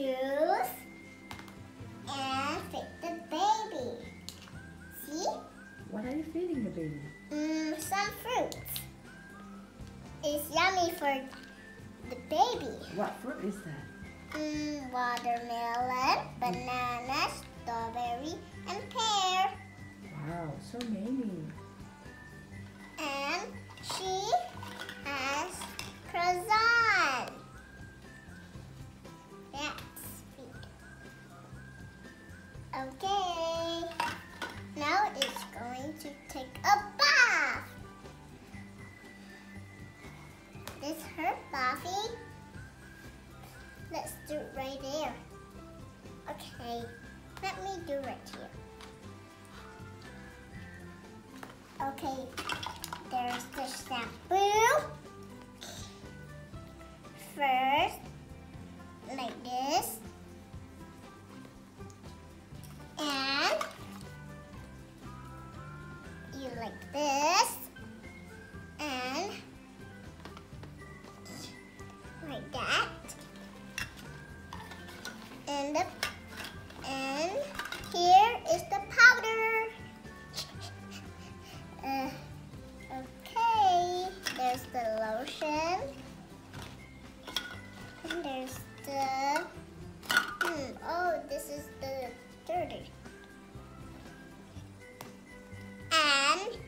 juice and fit the baby. See? What are you feeding the baby? Mm, some fruits. It's yummy for the baby. What fruit is that? Mm, watermelon, banana, strawberry, and pear. Wow, so many. Okay. Now it's going to take a bath. This her bathing. Let's do it right there. Okay. Let me do right here. Okay, there's the shampoo. First, like this. And like that. And the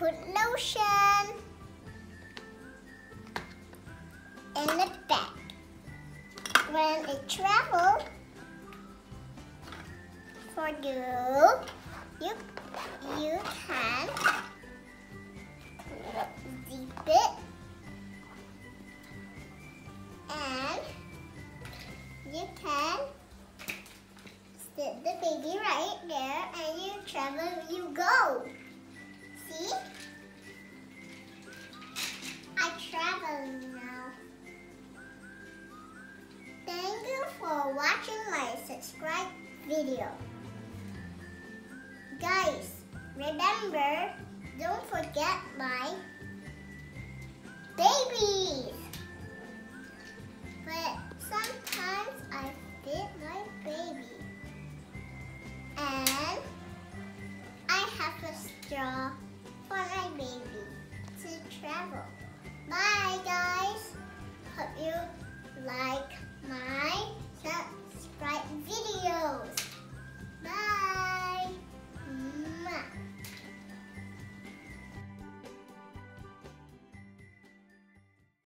put lotion in the bag. When it travels for you, you you can zip it and you can sit the baby right there and you travel you go see I travel now thank you for watching my subscribe video guys remember don't forget my babies. But sometimes I feed my baby. And I have a straw baby to travel. Bye guys. Hope you like